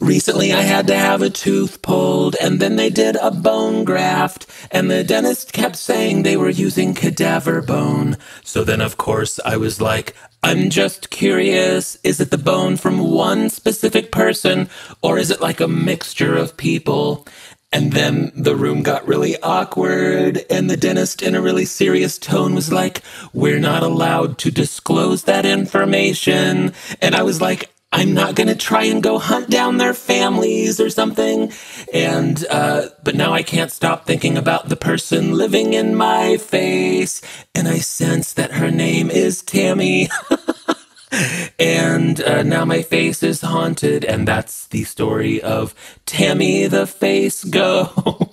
Recently, I had to have a tooth pulled, and then they did a bone graft, and the dentist kept saying they were using cadaver bone. So then, of course, I was like, I'm just curious is it the bone from one specific person, or is it like a mixture of people? And then the room got really awkward, and the dentist, in a really serious tone, was like, We're not allowed to disclose that information. And I was like, I'm not going to try and go hunt down their families or something. And, uh, but now I can't stop thinking about the person living in my face. And I sense that her name is Tammy. and uh, now my face is haunted. And that's the story of Tammy the Face Ghost.